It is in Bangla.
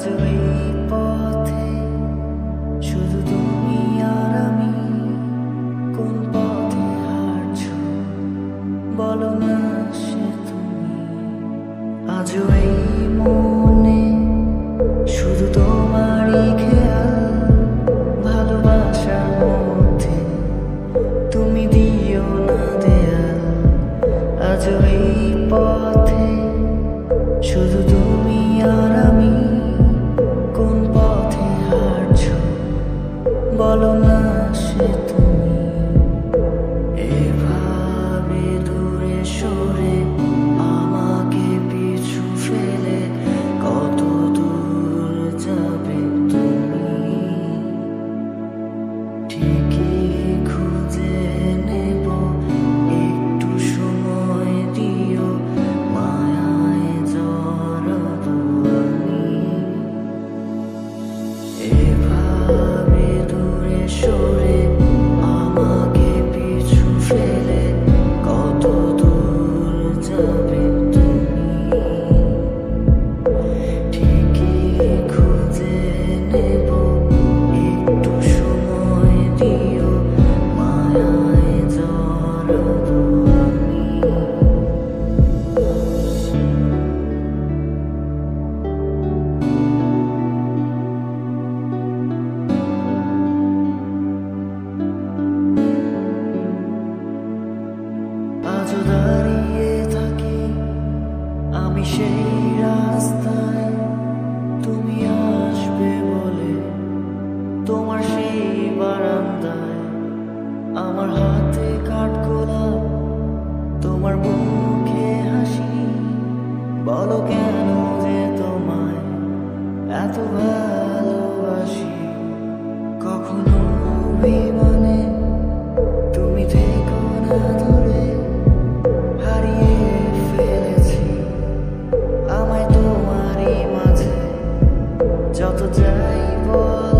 আজ পথে শুধু তুমি আর আমি। কোন বলো না মন বলো না সেই রাস্তায় তুমি আসবে বলে তোমার সেই বারান্দায় আমার হাতে কাঠগোলা তোমার মুখে 这一波。